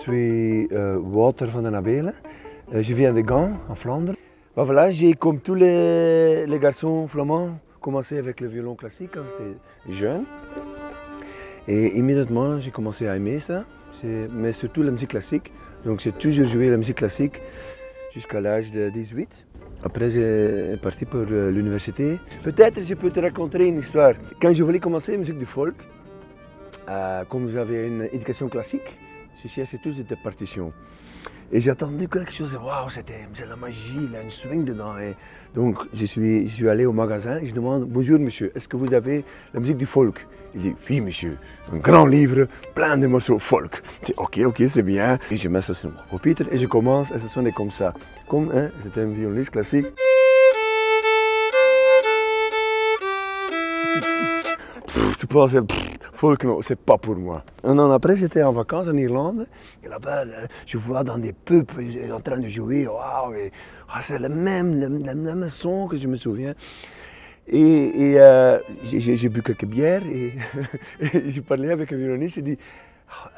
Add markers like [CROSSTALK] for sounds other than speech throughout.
suis euh, Walter van den Abelen. Euh, je viens de Gand, en Flandre. Bah j'ai, comme tous les, garçons flamands, commencé avec le violon classique quand j'étais jeune. Et immédiatement, j'ai commencé à aimer ça, mais surtout la musique classique. Donc j'ai toujours joué la musique classique jusqu'à l'âge de 18. Après, j'ai parti pour euh, l'université. Peut-être je peux te raconter une histoire. Quand je voulais commencer la musique du folk, euh, comme j'avais une éducation classique, je cherchais tous des partitions. Et j'attendais quelque chose, waouh, c'était c'est la magie, il y a un swing dedans. Donc je suis, je suis allé au magasin et je demande, bonjour monsieur, est-ce que vous avez la musique du folk? Il dit, oui monsieur, un grand livre, plein de morceaux folk. Je dis, ok, ok, c'est bien. Et je mets ça sur mon pupitre et je commence et ça sonnait comme ça. Comme, hein, c'était un violoniste classique. Pff, tu penses, pff, c'est pas pour moi. Un an après, j'étais en vacances en Irlande. Et là-bas, là, je vois dans des pubs en train de jouer. Ah, c'est le même, le, même son que je me souviens. Et, euh, j'ai- bu quelques bières [LAUGHS] et, j'ai parlé avec un violoniste. Il dit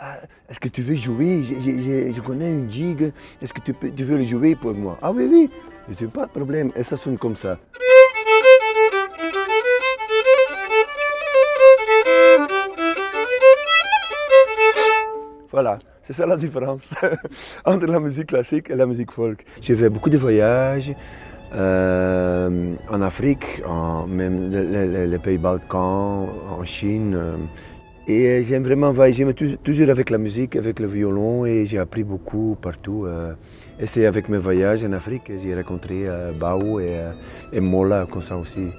Ah, Est-ce que tu veux jouer? Je connais une gigue. Est-ce que tu, veux le jouer pour moi Ah oui, oui. Je dis Pas de problème. Et ça sonne comme ça. Voilà, c'est ça la différence [LAUGHS] entre la musique classique et la musique folk. J'ai fait beaucoup de voyages euh, en Afrique, même les, pays Balkans, en Chine. euh, et j'aime vraiment voyager, toujours, avec la musique, avec le violon, et j'ai appris beaucoup partout. euh. et c'est avec mes voyages en Afrique que j'ai rencontré Bao et, et Mola, comme ça aussi.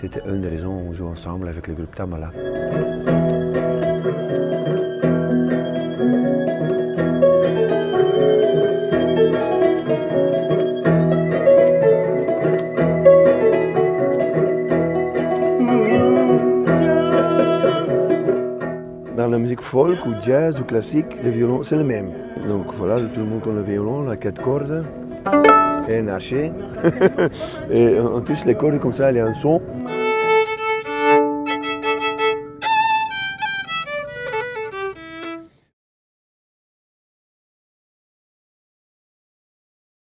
C'était une des raisons où on joue ensemble avec le groupe Tamala. La musique folk ou jazz ou classique, le violon c'est le même. Donc voilà, tout le monde connaît le violon, la quatre cordes [LAUGHS] et un archer. et on touche les cordes comme ça, il y a un son.